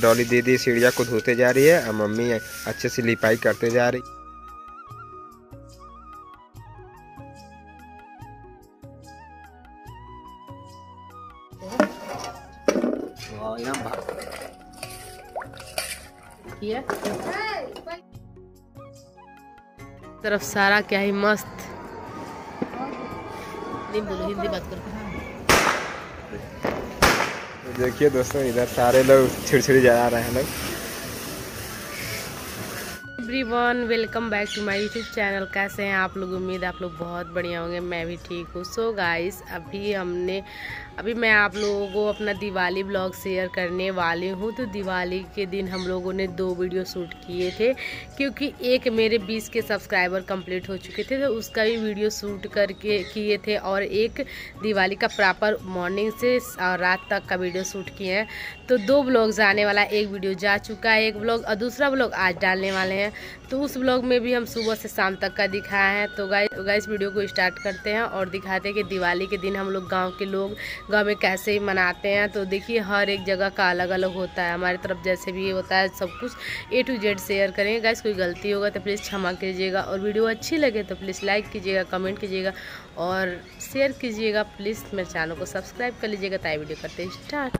डॉली दीदी सीढ़िया को धोते जा रही है और मम्मी अच्छे से लिपाई करते जा रही। तरफ़ सारा क्या ही मस्त। नहीं बोलो हिंदी बात कर तो देखिए दोस्तों, इधर सारे लोग छिड़छिड़ी जा रहे हैं, लोग। Everyone welcome back to my YouTube channel कैसे हैं आप लोग? उम्मीद आप लोग बहुत बढ़िया होंगे, मैं भी ठीक हूँ। सो गाइस अभी हमने अभी मैं आप लोगों को अपना दिवाली ब्लॉग शेयर करने वाली हूँ। तो दिवाली के दिन हम लोगों ने दो वीडियो शूट किए थे, क्योंकि एक मेरे 20 के सब्सक्राइबर कंप्लीट हो चुके थे तो उसका भी वीडियो शूट करके किए थे, और एक दिवाली का प्रॉपर मॉर्निंग से रात तक का वीडियो शूट किए हैं। तो दो ब्लॉग्स आने वाला, एक वीडियो जा चुका है, एक ब्लॉग, और दूसरा ब्लॉग आज डालने वाले हैं। तो उस ब्लॉग में भी हम सुबह से शाम तक का दिखाया है। तो गाइस गाइस वीडियो को स्टार्ट करते हैं और दिखाते हैं कि दिवाली के दिन हम लोग गाँव के लोग, गाँव में कैसे ही मनाते हैं। तो देखिए, हर एक जगह का अलग अलग होता है। हमारे तरफ़ जैसे भी होता है, सब कुछ ए टू जेड शेयर करेंगे। गाइस कोई गलती होगा तो प्लीज़ क्षमा कीजिएगा। और वीडियो अच्छी लगे तो प्लीज़ लाइक कीजिएगा कमेंट कीजिएगा और शेयर कीजिएगा। प्लीज़ मेरे चैनल को सब्सक्राइब कर लीजिएगा ताई वीडियो करते स्टार्ट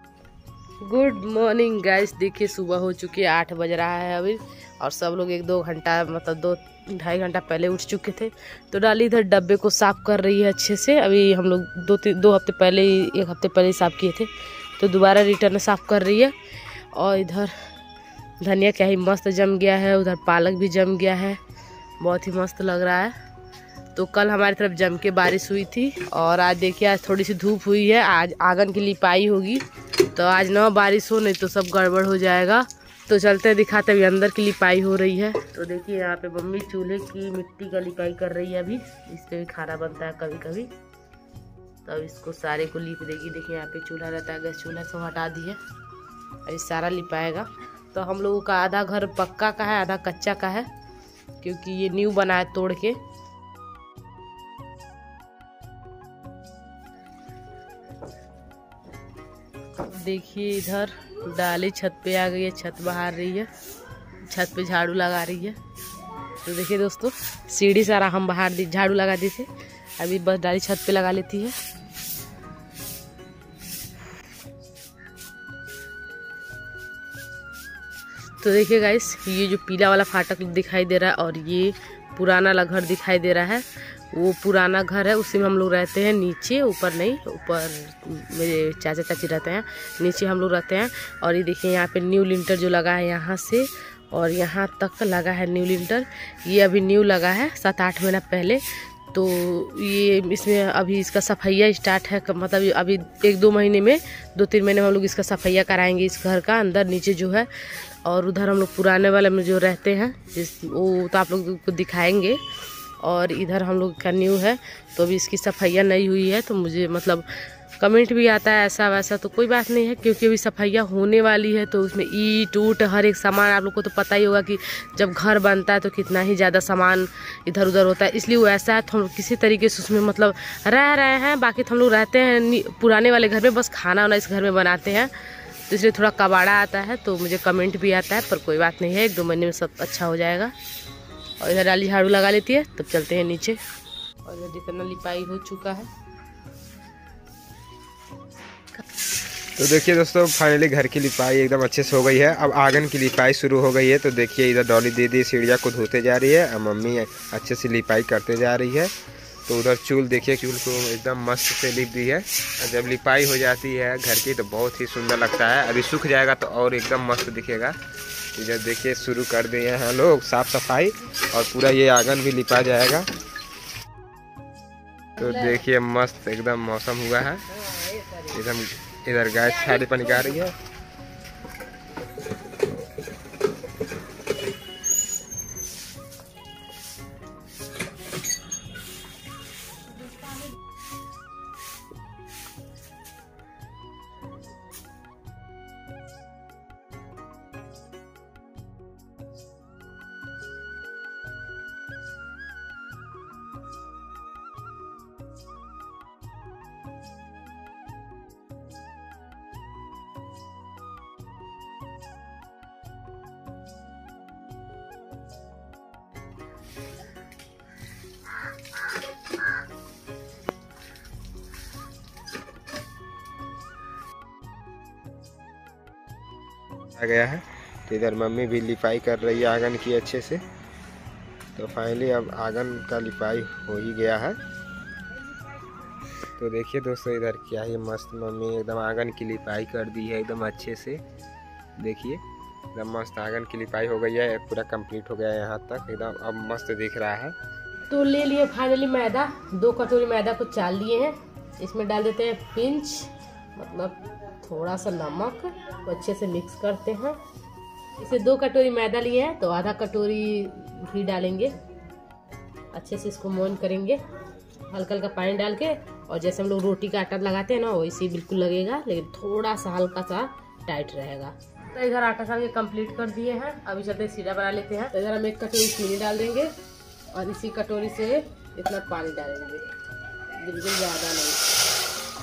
गुड मॉर्निंग गाइस देखिए, सुबह हो चुकी है, आठ बज रहा है अभी। और सब लोग एक दो घंटा मतलब दो, ढाई घंटा पहले उठ चुके थे। तो डाली इधर डब्बे को साफ़ कर रही है अच्छे से। अभी हम लोग दो तीन दो हफ़्ते पहले ही, एक हफ़्ते पहले ही साफ़ किए थे। तो दोबारा रिटर्न साफ़ कर रही है। और इधर धनिया क्या ही मस्त जम गया है। उधर पालक भी जम गया है। बहुत ही मस्त लग रहा है। तो कल हमारी तरफ़ जम के बारिश हुई थी। और आज देखिए, आज थोड़ी सी धूप हुई है। आज आँगन की लिपाई होगी। तो आज ना बारिश हो, नहीं तो सब गड़बड़ हो जाएगा। तो चलते दिखाते अभी अंदर की लिपाई हो रही है। तो देखिए, यहाँ पे मम्मी चूल्हे की मिट्टी का लिपाई कर रही है अभी। इस पे भी खाना बनता है कभी कभी तो अब इसको सारे को लिप देगी। देखिए, यहाँ पे चूल्हा रहता है, गैस चूल्हा सब हटा दिए अभी सारा लिपाएगा। तो हम लोगों का आधा घर पक्का का है, आधा कच्चा का है, क्योंकि ये न्यू बना है तोड़ के। देखिए, इधर डाली, छत पे आ गई है, छत बहार रही है, छत पे झाड़ू लगा रही है। तो देखिए दोस्तों, सीढ़ी सारा हम बाहर दी, झाड़ू लगा दी थे। अभी बस डाली, छत पे लगा लेती है। तो देखिए गाइस ये जो पीला वाला फाटक दिखाई दे रहा है और ये पुराना वाला घर दिखाई दे रहा है। वो पुराना घर है, उसी में हम लोग रहते हैं, नीचे, ऊपर नहीं, ऊपर मेरे चाचा चाची रहते हैं, नीचे हम लोग रहते हैं, और ये देखिए यहाँ पे न्यू लिंटर जो लगा है यहाँ से, और यहाँ तक लगा है न्यू लिंटर, ये अभी न्यू लगा है सात आठ महीना पहले तो ये इसमें अभी इसका सफाइया स्टार्ट है मतलब अभी एक दो महीने में दो तीन महीने में हम लोग इसका सफाइया कराएँगे इस घर का, अंदर नीचे जो है, और उधर हम लोग पुराने वाले में जो रहते हैं, जिस, वो तो आप लोग को दिखाएँगे और इधर हम लोग का न्यू है तो अभी इसकी सफाइया नहीं हुई है तो मुझे मतलब कमेंट भी आता है ऐसा वैसा तो कोई बात नहीं है, क्योंकि अभी सफाइया होने वाली है तो उसमें ईट उट हर एक सामान, आप लोग को तो पता ही होगा कि जब घर बनता है तो कितना ही ज़्यादा सामान इधर उधर होता है। इसलिए वो ऐसा है तो हम लोग किसी तरीके से उसमें मतलब रह रहे हैं, बाकी तो हम लोग रहते हैं पुराने वाले घर में, बस खाना वाना इस घर में बनाते हैं तो इसलिए थोड़ा कबाड़ा आता है तो मुझे कमेंट भी आता है, पर कोई बात नहीं है, एक दो महीने में सब अच्छा हो जाएगा। और इधर डाली झाड़ू लगा लेती है, तब चलते हैं नीचे। और इधर जितना लिपाई हो चुका है। तो देखिए दोस्तों फाइनली घर की लिपाई एकदम अच्छे से हो गई है। अब आँगन की लिपाई शुरू हो गई है। तो देखिए इधर डॉली दीदी सीढ़िया को धोते जा रही है और मम्मी अच्छे से लिपाई करते जा रही है। तो उधर चूल देखिए, चूल को एकदम मस्त से लिप दी है। और जब लिपाई हो जाती है घर की तो बहुत ही सुंदर लगता है। अभी सूख जाएगा तो और एकदम मस्त दिखेगा। इधर देखिए, शुरू कर दिए हैं लोग साफ़ सफ़ाई और पूरा ये आँगन भी लिपा जाएगा। तो देखिए, मस्त एकदम मौसम हुआ है। एकदम इधर गाय छाड़ी पर निकाल रही है। आ गया है। तो इधर मम्मी भी लिपाई कर रही है आँगन की अच्छे से। तो फाइनली अब आँगन का लिपाई हो ही गया है। तो देखिए दोस्तों इधर क्या ही मस्त मम्मी एकदम आँगन की लिपाई कर दी है एकदम अच्छे से। देखिए, एकदम मस्त आँगन की लिपाई हो गई है पूरा कंप्लीट हो गया है यहाँ तक। एकदम अब मस्त दिख रहा है। तो ले लिए फाइनली मैदा, दो कटोरी मैदा को चाल लिए हैं। इसमें डाल देते हैं पिंच मतलब थोड़ा सा नमक तो अच्छे से मिक्स करते हैं। इसे दो कटोरी मैदा लिए हैं तो आधा कटोरी घी डालेंगे। अच्छे से इसको मोन करेंगे हल्का हल्का पानी डाल के, और जैसे हम लोग रोटी का आटा लगाते हैं ना, वैसे ही बिल्कुल लगेगा, लेकिन थोड़ा सा हल्का सा टाइट रहेगा। तो इधर आटा सान के कंप्लीट कर दिए हैं। अभी चलते सीधा बना लेते हैं। तो इधर हम एक कटोरी चीनी डाल देंगे, और इसी कटोरी से इतना पानी डालेंगे। बिल्कुल ज़्यादा नहीं।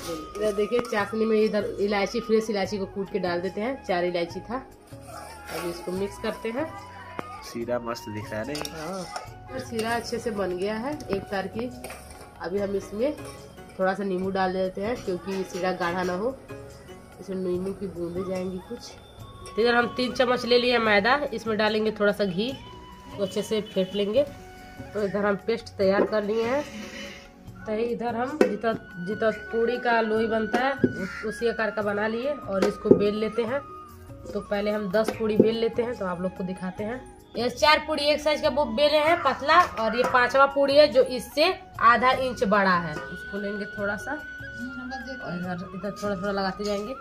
इधर देखिए चाशनी में इधर इलायची फ्रेश इलायची को कूट के डाल देते हैं। चार इलायची था। अभी इसको मिक्स करते हैं। सीरा मस्त दिख रहा है हाँ। सीरा अच्छे से बन गया है एक तार की। अभी हम इसमें थोड़ा सा नींबू डाल देते हैं क्योंकि सीरा गाढ़ा ना हो। इसमें नींबू की बूंदे जाएँगी कुछ। तो इधर हम तीन चम्मच ले लिए मैदा। इसमें डालेंगे थोड़ा सा घी तो अच्छे से फेंट लेंगे। तो इधर हम पेस्ट तैयार कर लिए हैं। तो इधर हम जितना जितना पूड़ी का लोई बनता है, उसी आकार का बना लिए और इसको बेल लेते हैं। तो पहले हम दस पूड़ी बेल लेते हैं तो आप लोग को दिखाते हैं। ये चार पूड़ी एक साइज़ का वो बेले हैं, पतला, और ये पांचवा पूड़ी है, जो इससे आधा इंच बड़ा है। इसको लेंगे थोड़ा सा। और इधर इधर थोड़ा थोड़ा लगाते जाएँगे।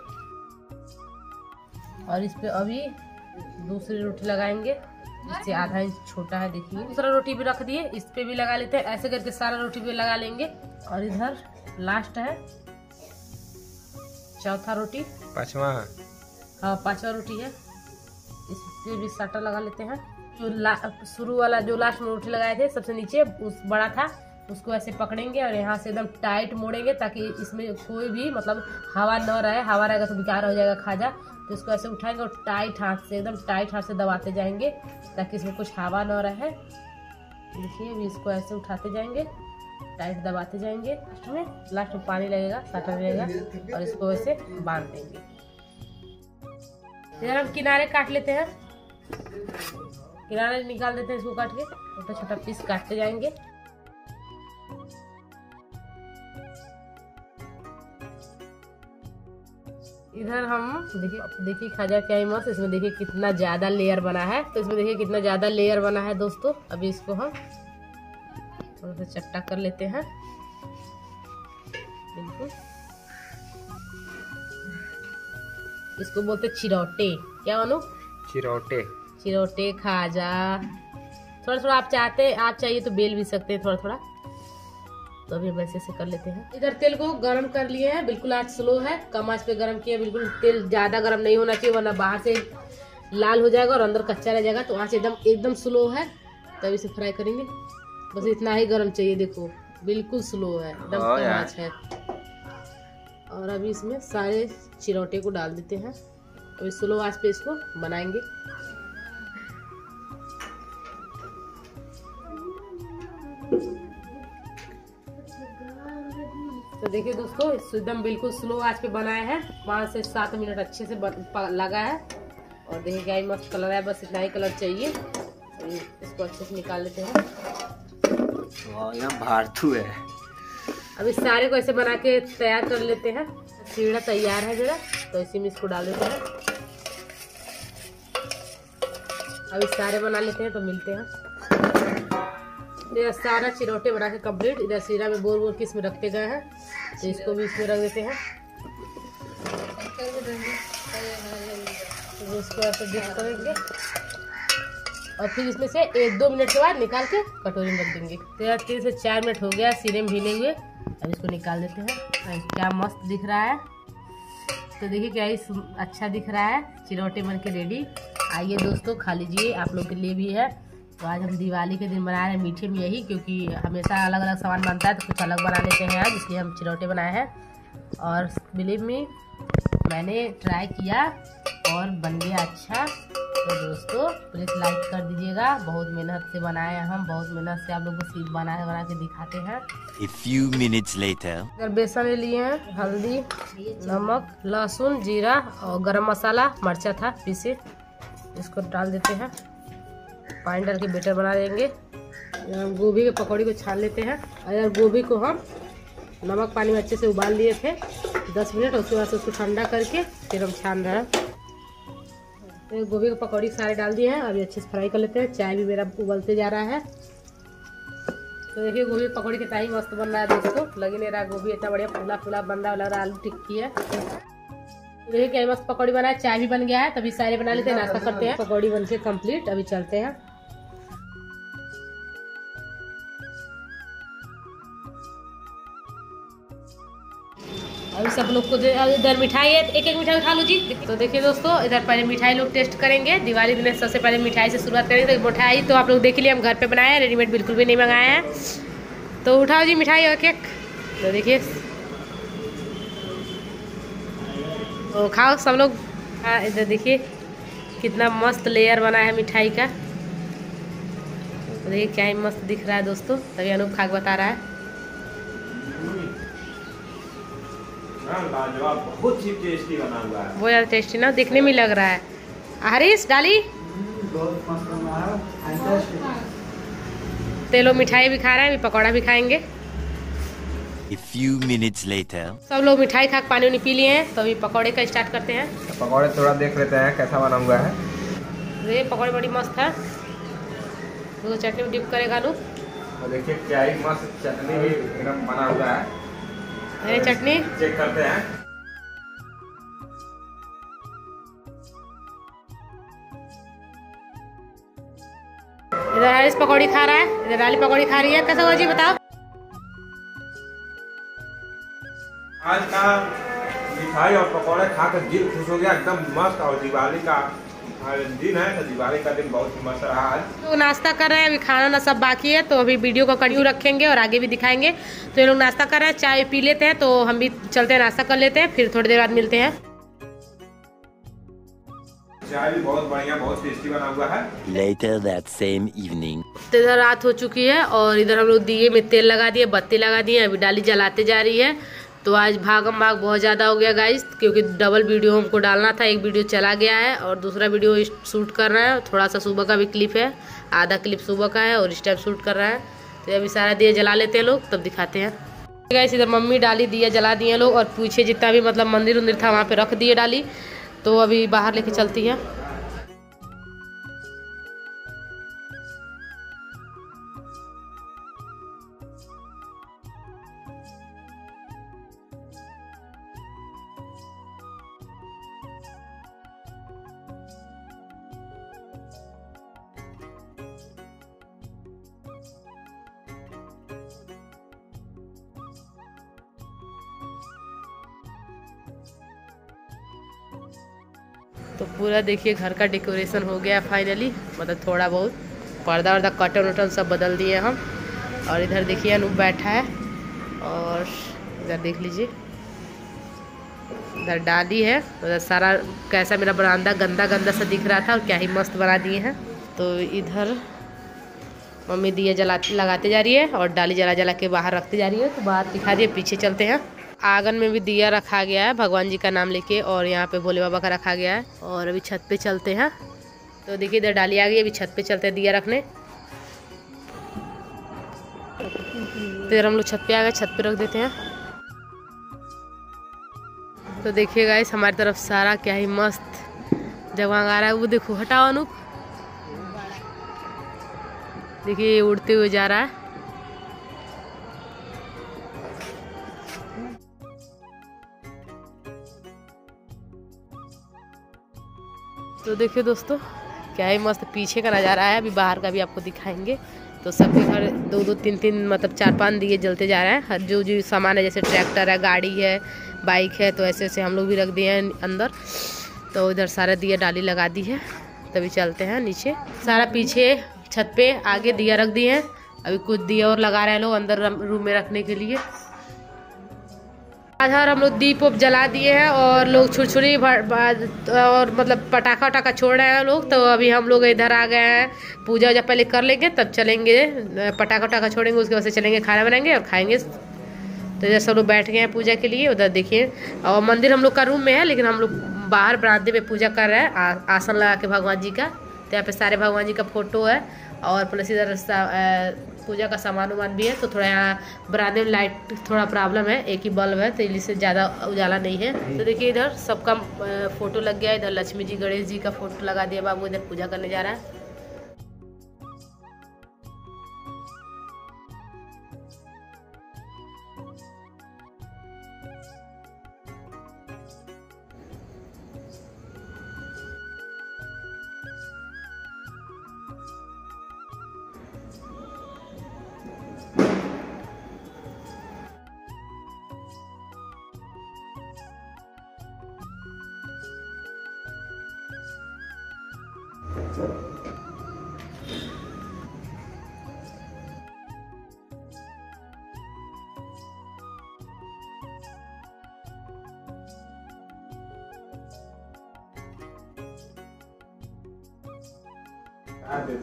और इस पर अभी दूसरी रोटी लगाएँगे। इससे आधा इंच छोटा है देखिए। दूसरा रोटी भी रख दिए इस पे भी लगा लेते हैं। ऐसे करके सारा रोटी भी लगा लेंगे। और इधर लास्ट है चौथा रोटी। पांचवा। हाँ पांचवा रोटी है। इस पे भी साटा लगा लेते हैं। जो शुरू वाला जो लास्ट में रोटी लगाए थे सबसे नीचे उस बड़ा था उसको ऐसे पकड़ेंगे और यहाँ से एकदम टाइट मोड़ेंगे ताकि इसमें कोई भी मतलब हवा न रहे। हवा रहेगा तो बेकार हो जाएगा खाजा। तो इसको ऐसे उठाएँगे और टाइट हाथ से, एकदम टाइट हाथ से दबाते जाएँगे, ताकि इसमें कुछ हवा न रहे। देखिए, अभी इसको ऐसे उठाते जाएँगे टाइट दबाते जाएँगे। लास्ट में लास्ट में पानी लगेगा साटा लगेगा, और इसको ऐसे बाँध देंगे। इधर हम किनारे काट लेते हैं। किनारे निकाल देते हैं इसको काट के, छोटा छोटा पीस काटते जाएँगे। इधर हम देखिए देखिए खाजा क्या ही मस्त इसमें देखिए कितना ज़्यादा लेयर बना है। तो इसमें देखिए कितना ज़्यादा लेयर बना है दोस्तों। अभी इसको हम थोड़ा सा चट्टा कर लेते हैं। बिल्कुल। इसको बोलते चिरौटे। क्या मानो चिरौटे। चिरौटे खाजा। थोड़ा थोड़ा आप चाहते आप चाहिए तो बेल भी सकते हैं थोड़ा थोड़ा तो अभी हम ऐसे से कर लेते हैं। इधर तेल को गर्म कर लिए हैं बिल्कुल आज स्लो है। कम आँच पे गर्म किया बिल्कुल तेल ज़्यादा गर्म नहीं होना चाहिए वरना बाहर से लाल हो जाएगा और अंदर कच्चा रह जाएगा। तो आँच एकदम एकदम स्लो है। तब इसे फ्राई करेंगे। बस इतना ही गर्म चाहिए देखो। बिल्कुल स्लो है। एकदम कम आँच है। और अभी इसमें सारे चिरौटे को डाल देते हैं। अभी स्लो आँच पे इसको बनाएँगे। देखिए दोस्तों एकदम बिल्कुल स्लो आँच पे बनाया है। पाँच से सात मिनट अच्छे से लगा है। और देखिए क्या मस्त कलर है बस इतना ही कलर चाहिए। तो इसको अच्छे से निकाल लेते हैं। भारतू है। अभी सारे को ऐसे बना के तैयार कर लेते हैं। सीढ़ा तैयार है जरा तो इसी में इसको डाल देते हैं। अभी सारे बना लेते हैं तो मिलते हैं। सारा चिरोटे बना के कंप्लीट इधर सीरा में बोर बोर के इसमें रखते गए हैं। तो इसको भी इसमें रख देते हैं। तो इसको और फिर इसमें से एक दो मिनट के बाद निकाल के कटोरी में रख देंगे। तो यार तीन से चार मिनट हो गया सीरे में भीने हुए। अब इसको निकाल देते हैं। क्या मस्त दिख रहा है। तो देखिए क्या ही अच्छा दिख रहा है। चिरौटे बन के रेडी। आइए दोस्तों, खा लीजिए। आप लोग के लिए भी है। तो आज हम दिवाली के दिन बना रहे हैं मीठे में यही क्योंकि हमेशा अलग अलग सामान बनता है तो कुछ अलग बना लेते हैं आज इसलिए हम चिरौटे बनाए हैं। और बिलीव मी मैंने ट्राई किया और बन गया अच्छा। तो दोस्तों प्लीज़ लाइक कर दीजिएगा। बहुत मेहनत से बनाए हैं हम बहुत मेहनत से आप लोग को सीख बना बना के दिखाते हैं। A few minutes later. इधर बेसन ले लिए हैं हल्दी नमक लहसुन जीरा और गरम मसाला मर्चा था पीसे। इसको डाल देते हैं। पानी डाल के बेटर बना देंगे। हम गोभी के पकौड़ी को छान लेते हैं। इधर गोभी को हम नमक पानी में अच्छे से उबाल लिए थे, दस मिनट, उसके बाद उसको ठंडा करके फिर हम छान रहे हैं। तो गोभी के पकौड़ी सारे डाल दिए हैं। अभी अच्छे से फ्राई कर लेते हैं। चाय भी मेरा उबलते जा रहा है। तो देखिए, गोभी पकौड़ी के टाइम मस्त बन रहा है दोस्तों। लगी नहीं रहा गोभी इतना बढ़िया फूला फूला बन रहा है, लग रहा है आलू टिक्की है। तो देखिए, क्या मस्त पकौड़ी बना है। चाय भी बन गया है, तभी सारे बना लेते हैं। नाश्ता करते हैं। पकौड़ी बन के कंप्लीट अभी चलते हैं। अभी सब लोग को इधर मिठाई है एक एक मिठाई उठा लो जी। तो देखिए दोस्तों, इधर पहले मिठाई लोग टेस्ट करेंगे। दिवाली दिन सबसे पहले मिठाई से शुरुआत करेंगे तो मिठाई तो आप लोग देख लिए हम घर पे बनाए हैं रेडीमेड बिल्कुल भी नहीं मंगाए हैं। तो उठाओ जी मिठाई और केक। तो देखिए। तो खाओ सब लोग। हाँ इधर देखिए, कितना मस्त लेयर बना है मिठाई का। देखिए, क्या मस्त दिख रहा है दोस्तों, तभी अनूप खाक बता रहा है। लाजवाब बहुत ही टेस्टी बना हुआ है। वो ज़्यादा टेस्टी ना दिखने में लग रहा है। हरीश डाली? तेलो मिठाई भी खा रहे हैं पकौड़ा भी खाएँगे। A few minutes later. सब लोग मिठाई खा पानी उनी पी लिए हैं तो अभी पकौड़े का स्टार्ट करते हैं। पकौड़े थोड़ा देख लेते हैं कैसा बना हुआ है। ये पकौड़े बड़ी मस्त है। तो चटनी में डिप करेगा आलू और देखिए क्या ही मस्त चटनी भी एकदम बना हुआ है। अरे चटनी? चेक करते हैं। इधर हरीश पकौड़ी खा रहा है इधर डाली पकौड़ी खा रही है। कैसा हुआ जी बताओ? आज का मिठाई और पकौड़े खाकर दिल खुश हो गया एकदम मस्त। और दिवाली का दिन है तो दिवाली का दिन बहुत ही मस्त रहा आज। लोग नाश्ता कर रहे हैं अभी खाना ना सब बाकी है तो अभी वीडियो को कंटिन्यू रखेंगे और आगे भी दिखाएँगे। तो ये लोग नाश्ता कर रहे हैं चाय पी लेते हैं तो हम भी चलते हैं नाश्ता कर लेते हैं फिर थोड़ी देर बाद मिलते हैं। चाय भी बहुत बढ़िया बहुत टेस्टी बना हुआ है। Later that same evening. तो इधर रात हो चुकी है और इधर हम लोग दिए में तेल लगा दिए बत्ती लगा दिए अभी डाली जलाते जा रही है। तो आज भागम भाग बहुत ज़्यादा हो गया गाइस क्योंकि डबल वीडियो हमको डालना था, एक वीडियो चला गया है और दूसरा वीडियो शूट कर रहा है। थोड़ा सा सुबह का भी क्लिप है, आधा क्लिप सुबह का है और इस टाइम शूट कर रहा है। तो अभी सारा दिया जला लेते हैं लोग, तब दिखाते हैं। गाइस इधर मम्मी डाली, दिया जला दिए लोग और पीछे जितना भी मतलब मंदिर उंदिर था, वहाँ पे रख दिए डाली। तो अभी बाहर लेके चलती है। तो पूरा देखिए घर का डेकोरेशन हो गया फाइनली मतलब थोड़ा बहुत पर्दा वर्दा कटन वटन सब बदल दिए हम। और इधर देखिए अनूप बैठा है। और इधर देख लीजिए। इधर डाली है। उधर सारा कैसा मेरा बरामदा गंदा गंदा सा दिख रहा था और क्या ही मस्त बना दिए हैं। तो इधर मम्मी दिए जला लगाते जा रही है और डाली जला जला के बाहर रखते जा रही है। तो बाहर दिखा है पीछे चलते हैं। आँगन में भी दिया रखा गया है, भगवान जी का नाम लेके, और यहाँ पे भोले बाबा का रखा गया है। और अभी छत पे चलते हैं। तो देखिए, इधर डाली आ गई अभी छत पे चलते हैं दिया रखने। तो हम लोग छत पे आ गए, छत पे रख देते हैं। तो देखिए गाइस हमारी तरफ़ सारा क्या ही मस्त जगह आ रहा है। वो देखो, हटाओ अनूप। देखिए उड़ते हुए जा रहा है। तो देखिए दोस्तों, क्या ही मस्त पीछे का नज़ारा है। अभी बाहर का भी आपको दिखाएँगे। तो सबके घर दो दो, तीन तीन मतलब चार, पाँच दिए जलते जा रहे हैं। हर जो जो सामान है, जैसे ट्रैक्टर है, गाड़ी है, बाइक है तो ऐसे ऐसे हम लोग भी रख दिए हैं अंदर। तो इधर सारा दिया डाली लगा दी है। तभी चलते हैं नीचे। सारा पीछे छत पे आगे दिया रख दिए हैं। अभी कुछ दिया और लगा रहे हैं लोग अंदर रूम में रखने के लिए। आधार हम लोग दीप उप जला दिए हैं और लोग छुरछुरी और मतलब पटाखा वटाखा छोड़ रहे हैं लोग तो अभी हम लोग इधर आ गए हैं। पूजा वूजा पहले कर लेंगे, तब चलेंगे। पटाखा वटाखा छोड़ेंगे, उसके बाद से चलेंगे, खाना बनाएँगे और खाएँगे। तो इधर सब लोग बैठ गए हैं पूजा के लिए, उधर देखिए। और मंदिर हम लोग का रूम में है, लेकिन हम लोग बाहर बरामदे में पूजा कर रहे हैं आसन लगा के भगवान जी का। तो यहाँ पे सारे भगवान जी का फ़ोटो है, और प्लस इधर पूजा का सामान वामान भी है तो थोड़ा यहाँ बरामदे में लाइट थोड़ा प्रॉब्लम है एक ही बल्ब है तो इससे ज़्यादा उजाला नहीं है। तो देखिए इधर सबका फ़ोटो लग गया है इधर लक्ष्मी जी गणेश जी का फ़ोटो लगा दिया बाबू इधर पूजा करने जा रहा है।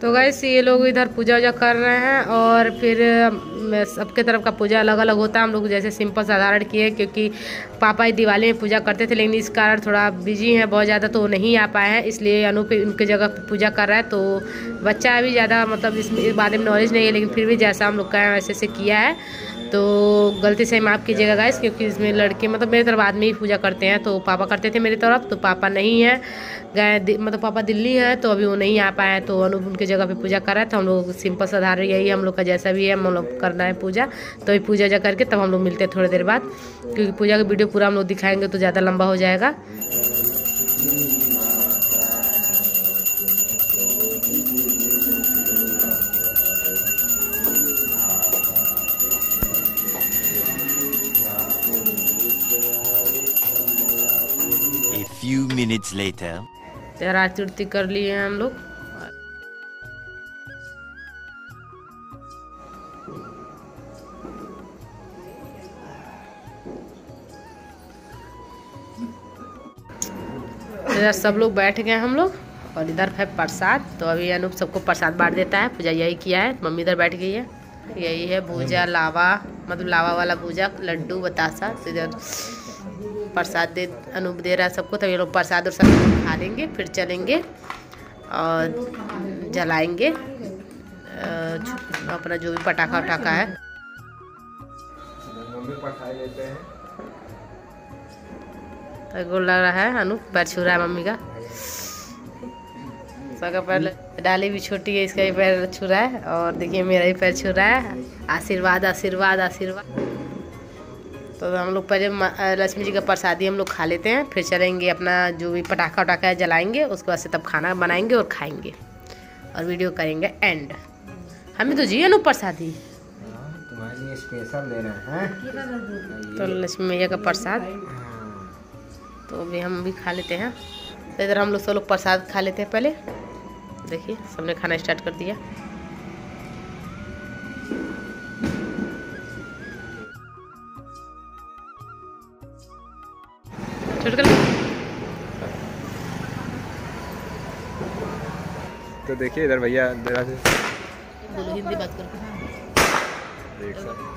तो गैस ये लोग इधर पूजा वूजा कर रहे हैं और फिर सबके तरफ़ का पूजा अलग अलग होता है। हम लोग जैसे सिंपल साधारण किए क्योंकि पापा ही दिवाली में पूजा करते थे, लेकिन इस कारण थोड़ा बिज़ी हैं बहुत ज़्यादा तो नहीं आ पाए हैं। इसलिए अनूप उनके जगह पूजा कर रहा है। तो बच्चा अभी ज़्यादा मतलब इस बारे में नॉलेज नहीं है, लेकिन फिर भी जैसा हम लोग का वैसे से किया है। तो गलती से माफ़ कीजिएगा गाइस क्योंकि इसमें लड़के मतलब मेरे तरफ़ आदमी ही पूजा करते हैं तो पापा करते थे मेरी तरफ़ तो पापा नहीं है। गए मतलब पापा दिल्ली हैं तो अभी वो नहीं आ पाए हैं तो अनूप उनके जगह पे पूजा कर रहा है तो हम लोग सिंपल साधारण यही हम लोग का जैसा भी है, हम लोग करना है पूजा। तो ये पूजा जा करके तब हम लोग मिलते हैं थोड़ी देर बाद, क्योंकि पूजा का वीडियो पूरा हम लोग दिखाएँगे तो ज़्यादा लंबा हो जाएगा। Few minutes later. तो आरती उरती कर लिए हैं हम लोग। इधर सब लोग बैठ गए हम लोग, और इधर है प्रसाद। तो अभी अनूप सबको प्रसाद बांट देता है, पूजा यही किया है, मम्मी इधर बैठ गई है। यही है भूजा, लावा मतलब लावा वाला भूजा, लड्डू, बतासा तो इधर प्रसाद दे अनूप दे रहा है सबको तब ये लोग प्रसाद और सब खा लेंगे फिर चलेंगे और जलाएँगे। अपना जो भी पटाखा वटाखा है। हैं। तो गोल लग रहा है अनूप पैर छू रहा है मम्मी का। सबका पैर डाली भी छोटी है इसका भी पैर छू रहा है और देखिए मेरा भी पैर छू रहा है। आशीर्वाद आशीर्वाद आशीर्वाद। तो हम लोग पहले लक्ष्मी जी का प्रसादी हम लोग खा लेते हैं, फिर चलेंगे अपना जो भी पटाखा वटाखा है जलाएँगे, उसके बाद से तब खाना बनाएँगे और खाएँगे और वीडियो करेंगे एंड हमें तो जी अनु प्रसादी। तुम्हारे स्पेशल ले रहे तो लक्ष्मी मैया का प्रसाद। तो अभी हम भी खा लेते हैं। तो इधर हम लोग सब लोग प्रसाद खा लेते हैं पहले। देखिए, सबने खाना स्टार्ट कर दिया। तो देखिए इधर भैया जरा से बोलो हिंदी बात करो। देख सकते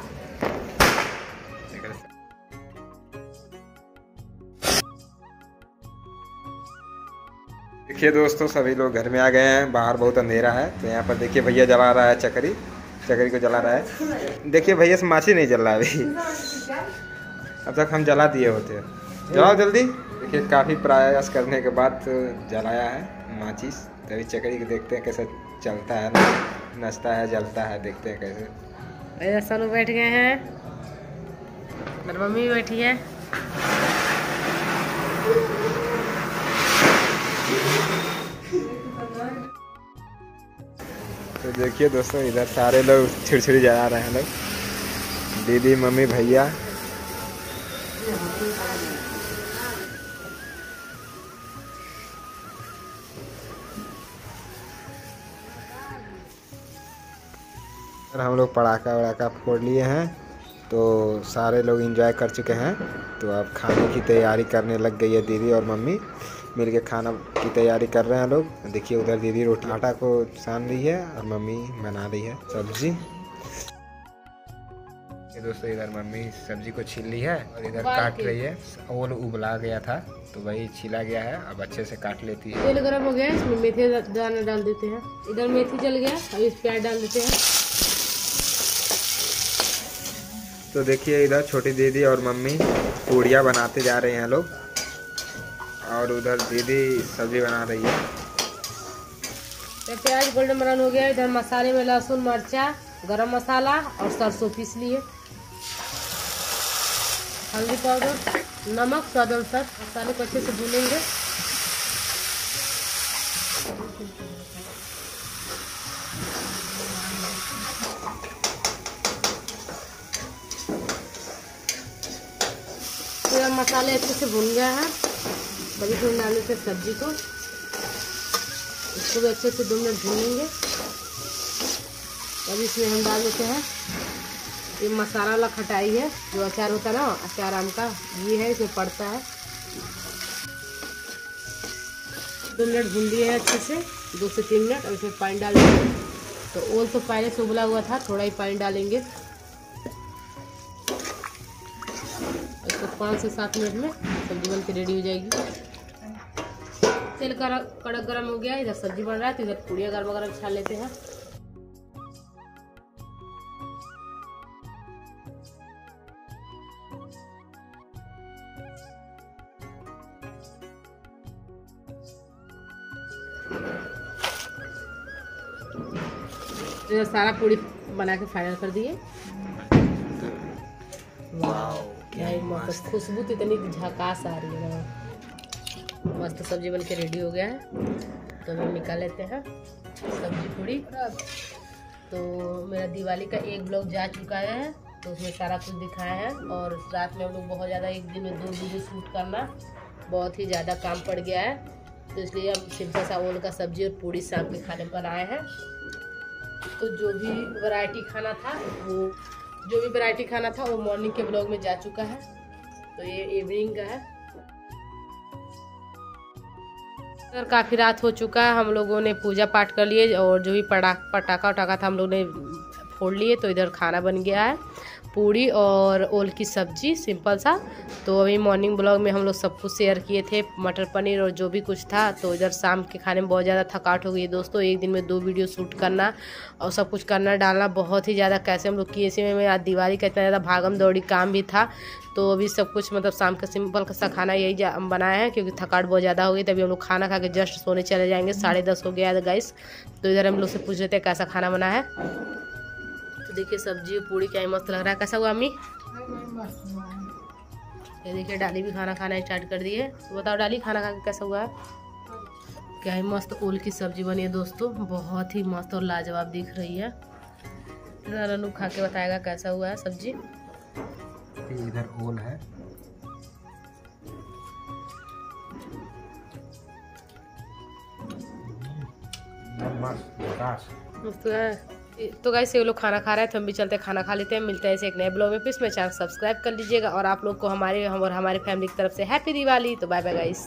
देखिए दोस्तों सभी लोग घर में आ गए हैं बाहर बहुत अंधेरा है तो यहाँ पर देखिए भैया जला रहा है चकरी चकरी को जला रहा है। देखिए भैया से माछी नहीं जल रहा अभी। अब तक हम जला दिए होते जलाओ जल्दी। देखिए काफ़ी प्रयास करने के बाद जलाया है माचिस। तभी चकरी को देखते हैं कैसे चलता है नचता है जलता है देखते हैं कैसे। सब बैठ गए हैं। मेरी मम्मी बैठी है। तो देखिए दोस्तों इधर सारे लोग छिड़छिड़ी जला रहे हैं लोग। दीदी मम्मी भैया। और हम लोग पटाखा वड़ाका फोड़ लिए हैं। तो सारे लोग इंजॉय कर चुके हैं। तो अब खाने की तैयारी करने लग गई है दीदी और मम्मी। मिलके खाना की तैयारी कर रहे हैं लोग। देखिए उधर दीदी रोटी आटा को सान रही है और मम्मी बना रही है सब्ज़ी। ये दोस्तों इधर मम्मी सब्ज़ी को छील ली है और इधर काट रही है। ओल उबला गया था तो वही छीला गया है। अब अच्छे से काट लेती है। तेल गर्म हो गया है, इसमें मेथी दाना डाल देते हैं। इधर मेथी जल गया अब इस प्याज डाल देते हैं। तो देखिए इधर छोटी दीदी और मम्मी पूड़ियाँ बनाते जा रहे हैं लोग। और उधर दीदी सब्ज़ी बना रही है। प्याज गोल्डन ब्राउन हो गया। इधर मसाले में लहसुन, मिर्चा, गरम मसाला और सरसों पीस लिए। हल्दी पाउडर, नमक, स्वाद अनुसार। मसाले को अच्छे से भूनेंगे। पूरा मसाले अच्छे से भून गया है। बड़ी भून डालने से सब्ज़ी को। इसको भी अच्छे से दो मिनट भूनेंगे। अब इसमें हम डाल देते हैं। ये मसाला वाला खटाई है, जो अचार होता है ना, अचार आम का, ये है, इसमें पड़ता है। दो मिनट भून लिए हैं अच्छे से, दो से तीन मिनट। और इसमें पानी डाल देंगे। तो ओल तो पहले से उबला हुआ था, थोड़ा ही पानी डालेंगे। पाँच से सात मिनट में सब्ज़ी बन के रेडी हो जाएगी। तेल कड़क गर्म हो गया, इधर सब्ज़ी बन रहा है तो इधर पूड़िया गर्म गर्म छान लेते हैं। तो सारा पूड़ी बना के फाइनल कर दिए। वाह ही मस्त। खुशबू तो इतनी झकास आ रही है मस्त सब्ज़ी बन के रेडी हो गया है। तो हम निकाल लेते हैं सब्ज़ी पूड़ी तो मेरा दिवाली का एक ब्लॉग जा चुका है तो उसमें सारा कुछ दिखाया है। और रात में हम लोग बहुत ज़्यादा एक दिन में दो वीडियो शूट करना बहुत ही ज़्यादा काम पड़ गया है। तो इसलिए हम सा ओल का सब्ज़ी और पूड़ी शाम के खाने बनाए हैं। तो जो भी वैरायटी खाना था, वो जो भी वैरायटी खाना था, वो मॉर्निंग के ब्लॉग में जा चुका है। तो ये इवनिंग का है। सर, काफ़ी रात हो चुका है, हम लोगों ने पूजा पाठ कर लिए और जो भी पटाखा पटाखा उटाखा था, हम लोगों ने फोड़ लिए तो इधर खाना बन गया है। पूड़ी और ओल की सब्ज़ी, सिंपल सा। तो अभी मॉर्निंग ब्लॉग में हम लोग सब कुछ शेयर किए थे, मटर पनीर और जो भी कुछ था। तो इधर शाम के खाने में बहुत ज़्यादा थकावट हो गई है। दोस्तों, एक दिन में दो वीडियो शूट करना और सब कुछ करना, डालना बहुत ही ज़्यादा कैसे हम लोग किए इसी में आज दिवाली का इतना ज़्यादा भागम दौड़ी काम भी था। तो अभी सब कुछ मतलब शाम का सिंपल सा खाना यही बनाया है क्योंकि थकावट बहुत ज़्यादा हो गई। तभी हम लोग खाना खा के जस्ट सोने चले जाएँगे। साढ़े दस हो गया है गाइस तो इधर हम लोग से पूछ रहे थे कैसा खाना बना है। देखिए सब्ज़ी पूड़ी क्या मस्त लग रहा है कैसा हुआ अम्मी? ये देखिए डाली भी खाना खाना स्टार्ट कर दी है। तो बताओ डाली खाना खा के कैसा हुआ? क्या ही मस्त ओल की सब्ज़ी बनी है दोस्तों बहुत ही मस्त और लाजवाब दिख रही है। अनु खा के बताएगा कैसा हुआ है सब्ज़ी। इधर ओल है। मस्त मस्त है। तो गाइस ये लोग खाना खा रहे हैं तो हम भी चलते खाना खा लेते हैं, मिलते हैं ऐसे एक नए ब्लॉग में। प्लीज़ मेरे चैनल सब्सक्राइब कर लीजिएगा और आप लोग को हमारे, हम और हमारे फैमिली की तरफ़ से हैप्पी दिवाली तो बाय बाय गाइस